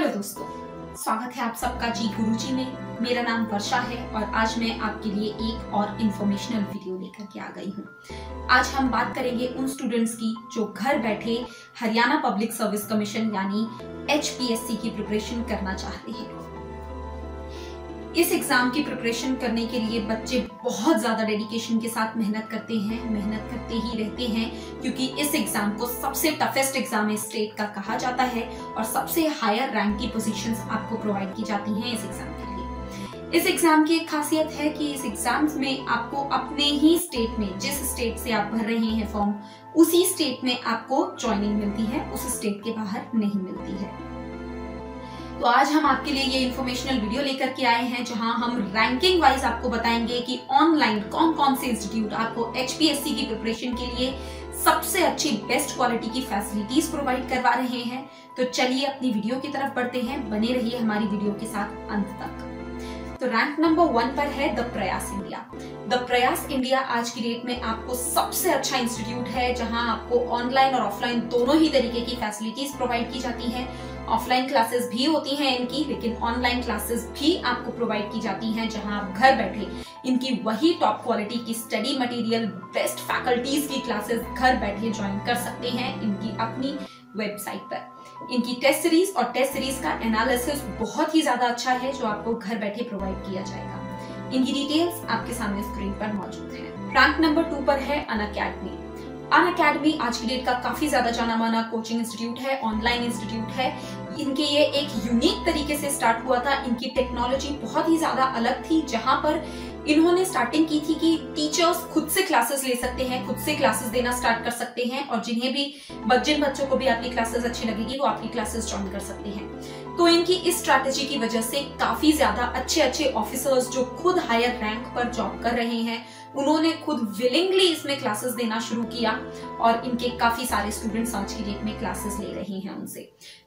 स्वागत है आप सबका जी गुरुजी में। मेरा नाम वर्षा है और आज मैं आपके लिए एक और इन्फॉर्मेशनल वीडियो लेकर के आ गई हूँ। आज हम बात करेंगे उन स्टूडेंट्स की जो घर बैठे हरियाणा पब्लिक सर्विस कमीशन यानी एचपीएससी की प्रिपरेशन करना चाहते हैं। इस एग्ज़ाम की प्रिपरेशन करने के लिए बच्चे बहुत ज़्यादा डेडिकेशन के साथ मेहनत करते हैं, मेहनत करते ही रहते हैं, क्योंकि इस एग्ज़ाम को सबसे टफेस्ट एग्ज़ाम है स्टेट का कहा जाता है और सबसे हायर रैंक की पोजीशंस आपको प्रोवाइड की जाती हैं इस एग्ज़ाम के लिए। इस एग्ज़ाम की एक खासियत है कि इस एग्ज़ाम में आपको अपने ही स्टेट में, जिस स्टेट से आप भर रहे हैं फॉर्म उसी स्टेट में आपको ज्वाइनिंग मिलती है, उस स्टेट के बाहर नहीं मिलती है। तो आज हम आपके लिए ये इन्फॉर्मेशनल वीडियो लेकर के आए हैं, जहाँ हम रैंकिंग वाइज आपको बताएँगे कि ऑनलाइन कौन कौन से इंस्टीट्यूट आपको एचपीएससी की प्रिपरेशन के लिए सबसे अच्छी बेस्ट क्वालिटी की फैसिलिटीज़ प्रोवाइड करवा रहे हैं। तो चलिए अपनी वीडियो की तरफ़ बढ़ते हैं, बने रहिए हमारी वीडियो के साथ अंत तक। तो रैंक नंबर वन पर है द प्रयास इंडिया द प्रयास इंडिया आज की डेट में आपको सबसे अच्छा इंस्टीट्यूट है, जहाँ आपको ऑनलाइन और ऑफलाइन दोनों ही तरीके की फैसिलिटीज़ प्रोवाइड की जाती हैं। ऑफलाइन क्लासेस भी होती हैं इनकी, लेकिन ऑनलाइन क्लासेस भी आपको प्रोवाइड की जाती हैं जहाँ आप घर बैठे इनकी वही टॉप क्वालिटी की स्टडी मटेरियल बेस्ट फैकल्टीज की क्लासेस घर बैठे ज्वाइन कर सकते हैं इनकी अपनी वेबसाइट पर। इनकी टेस्ट सीरीज़ और टेस्ट सीरीज़ का एनालिसिस बहुत ही ज़्यादा अच्छा है जो आपको घर बैठे प्रोवाइड किया जाएगा। इनकी डिटेल्स आपके सामने स्क्रीन पर मौजूद है। रैंक नंबर टू पर है अन अकेडमी अन अकेडमी, आज की डेट का काफ़ी ज़्यादा जाना माना कोचिंग इंस्टीट्यूट है ऑनलाइन इंस्टीट्यूट है। इनके ये एक यूनिक तरीके से स्टार्ट हुआ था। इनकी टेक्नोलॉजी बहुत ही ज़्यादा अलग थी, जहाँ पर इन्होंने स्टार्टिंग की थी कि टीचर्स खुद से क्लासेस ले सकते हैं, खुद से क्लासेस देना स्टार्ट कर सकते हैं, और जिन्हें भी, जिन बच्चों को भी आपकी क्लासेस अच्छी लगेगी, वो आपकी क्लासेस ज्वाइन कर सकते हैं। तो इनकी इस स्ट्रैटेजी की वजह से काफ़ी ज़्यादा अच्छे अच्छे ऑफिसर्स जो खुद हायर रैंक पर जॉब कर रहे हैं उन्होंने खुद विलिंगली इसमें क्लासेस देना शुरू किया और इनके काफ़ी सारे स्टूडेंट्स आज की डेट में क्लासेस ले रहे हैं उनसे।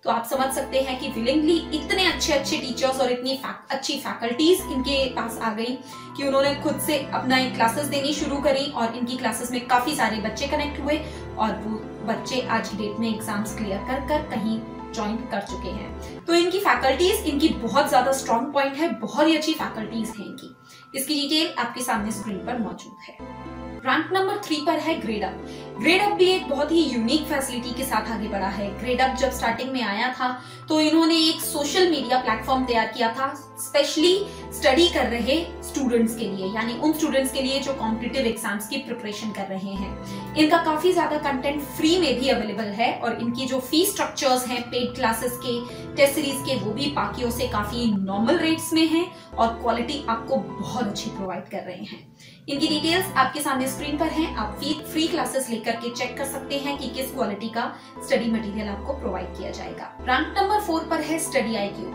तो आप समझ सकते हैं कि विलिंगली इतने अच्छे अच्छे टीचर्स और इतनी फैक, अच्छी फैकल्टीज इनके पास आ गई कि उन्होंने खुद से अपना क्लासेस देनी शुरू करी और इनकी क्लासेस में काफ़ी सारे बच्चे कनेक्ट हुए और वो बच्चे आज की डेट में एग्ज़ाम्स क्लियर कर कर कहीं ज्वाइन कर चुके हैं। तो इनकी फैकल्टीज इनकी बहुत ज़्यादा स्ट्रॉन्ग पॉइंट है, बहुत ही अच्छी फैकल्टीज है इनकी। इसकी डिटेल आपके सामने स्क्रीन पर मौजूद है। रैंक नंबर थ्री पर है ग्रेड अप ग्रेड अप भी एक बहुत ही यूनिक फैसिलिटी के साथ आगे बढ़ा है। ग्रेड अप जब स्टार्टिंग में आया था तो इन्होंने एक सोशल मीडिया प्लेटफॉर्म तैयार किया था स्पेशली स्टडी कर रहे स्टूडेंट्स के लिए, यानी उन स्टूडेंट्स के लिए जो कॉम्पिटेटिव एग्ज़ाम्स की प्रिपरेशन कर रहे हैं। इनका काफ़ी ज़्यादा कंटेंट फ्री में भी अवेलेबल है और इनकी जो फ़ी स्ट्रक्चर्स हैं पेड क्लासेस के टेस्ट सीरीज़ के, वो भी बाकियों से काफ़ी नॉर्मल रेट्स में हैं और क्वालिटी आपको बहुत अच्छी प्रोवाइड कर रहे हैं। इनकी डिटेल्स आपके सामने स्क्रीन पर हैं। आप फ़ी फ्री क्लासेस लेकर के चेक कर सकते हैं कि किस क्वालिटी का स्टडी मटेरियल आपको प्रोवाइड किया जाएगा। रैंक नंबर फोर पर है स्टडी आईक्यू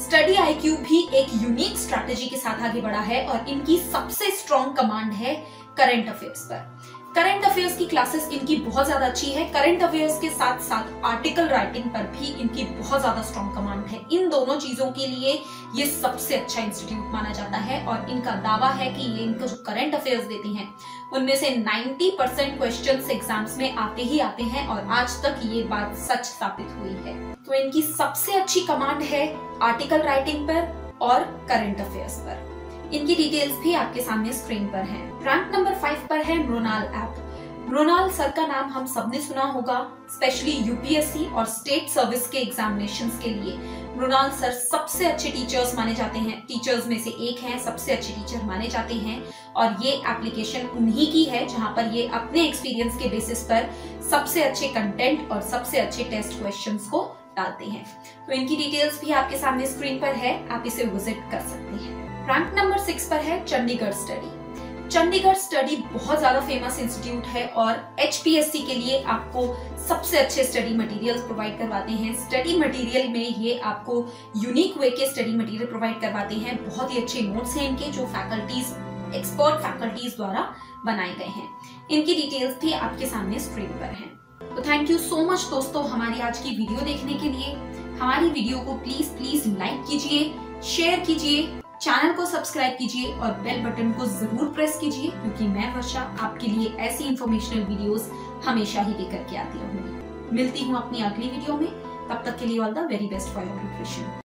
स्टडी आईक्यू भी एक यूनिक स्ट्रैटेजी के साथ आगे बढ़ा है और इनकी सबसे स्ट्रॉन्ग कमांड है करंट अफेयर्स पर। करंट अफेयर्स की क्लासेस इनकी बहुत ज़्यादा अच्छी है। करंट अफेयर्स के साथ साथ आर्टिकल राइटिंग पर भी इनकी बहुत ज़्यादा स्ट्रॉन्ग कमांड है। इन दोनों चीज़ों के लिए ये सबसे अच्छा इंस्टीट्यूट माना जाता है और इनका दावा है कि ये इनको जो करंट अफेयर्स देती हैं, उनमें से 90 परसेंट क्वेश्चन एग्ज़ाम्स में आते ही आते हैं और आज तक ये बात सच साबित हुई है। तो इनकी सबसे अच्छी कमांड है आर्टिकल राइटिंग पर और करंट अफेयर्स पर। इनकी डिटेल्स भी आपके सामने स्क्रीन पर हैं। रैंक नंबर फाइव पर है मृणाल ऐप मृणाल सर का नाम हम सबने सुना होगा स्पेशली यूपीएससी और स्टेट सर्विस के एग्जामिनेशन के लिए। मृणाल सर सबसे अच्छे टीचर्स माने जाते हैं। टीचर्स में से एक हैं, सबसे अच्छे टीचर माने जाते हैं। और ये एप्लीकेशन उन्हीं की है, जहाँ पर ये अपने एक्सपीरियंस के बेसिस पर सबसे अच्छे कंटेंट और सबसे अच्छे टेस्ट क्वेश्चन को डालते हैं। तो इनकी डिटेल्स भी आपके सामने स्क्रीन पर है, आप इसे विज़िट कर सकते हैं। रैंक नंबर सिक्स पर है चंडीगढ़ स्टडी चंडीगढ़ स्टडी बहुत ज़्यादा फ़ेमस इंस्टीट्यूट है और एचपीएससी के लिए आपको सबसे अच्छे स्टडी मटेरियल्स प्रोवाइड करवाते हैं। स्टडी मटेरियल में ये आपको यूनिक वे के स्टडी मटेरियल प्रोवाइड करवाते हैं। बहुत ही अच्छे नोट्स हैं इनके जो फैकल्टीज एक्सपर्ट फैकल्टीज द्वारा बनाए गए हैं। इनकी डिटेल्स भी आपके सामने स्क्रीन पर हैं। तो थैंक यू सो मच दोस्तों हमारी आज की वीडियो देखने के लिए। हमारी वीडियो को प्लीज़ प्लीज़ लाइक कीजिए शेयर कीजिए। चैनल को सब्सक्राइब कीजिए और बेल बटन को ज़रूर प्रेस कीजिए, क्योंकि मैं वर्षा आपके लिए ऐसी इंफॉर्मेशनल वीडियोस हमेशा ही लेकर के आती रहूँगी। मिलती हूँ अपनी अगली वीडियो में। तब तक के लिए all the very best for your preparation